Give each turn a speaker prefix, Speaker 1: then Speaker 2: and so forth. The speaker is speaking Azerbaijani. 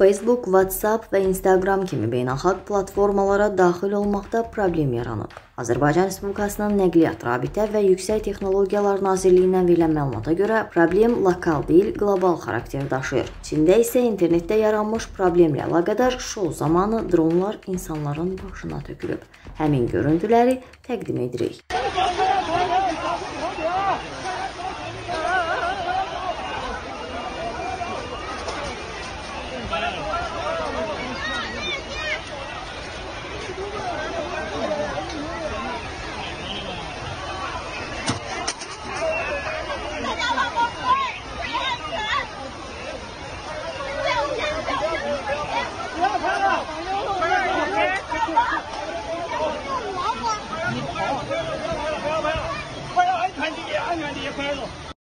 Speaker 1: Facebook, WhatsApp və Instagram kimi beynəlxalq platformalara daxil olmaqda problem yaranıb. Azərbaycan Respublikasının Nəqliyyat, Rabitə və Yüksək Texnologiyalar Nazirliyindən verilən məlumata görə problem lokal deyil, qlobal xarakter daşıyır. Çində isə internetdə yaranmış problemlə əlaqədar şou zamanı dronlar insanların başına tökülüb. Həmin görüntüləri təqdim edirik. Carlo.